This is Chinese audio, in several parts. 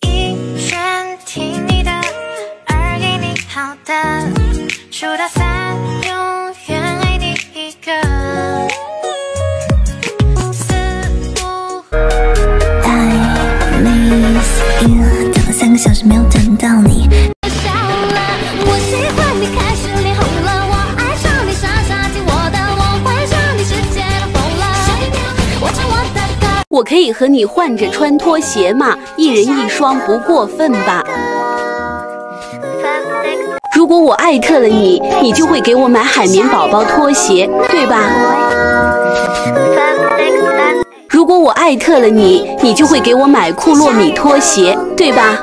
一圈听你的，二给你好的，数到三永远爱你一个。四五。I miss you，等了三个小时没有我可以和你换着穿拖鞋吗？一人一双不过分吧？如果我艾特了你，你就会给我买海绵宝宝拖鞋，对吧？如果我艾特了你，你就会给我买库洛米拖鞋，对吧？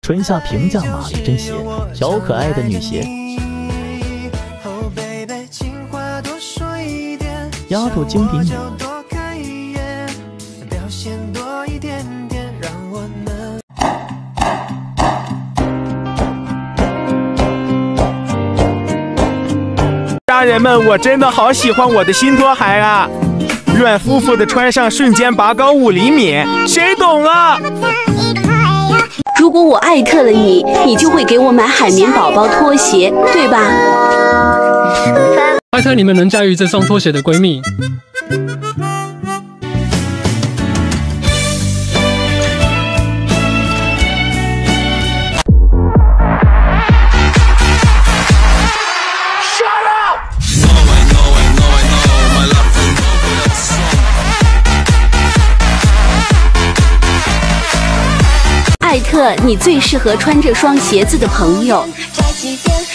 春夏平价玛丽珍鞋，小可爱的女鞋。丫头精品女。家人们，我真的好喜欢我的新拖鞋啊！软乎乎的，穿上瞬间拔高五厘米，谁懂啊？如果我艾特了你，你就会给我买海绵宝宝拖鞋，对吧？艾特你们能驾驭这双拖鞋的闺蜜。艾特你最适合穿这双鞋子的朋友。这几天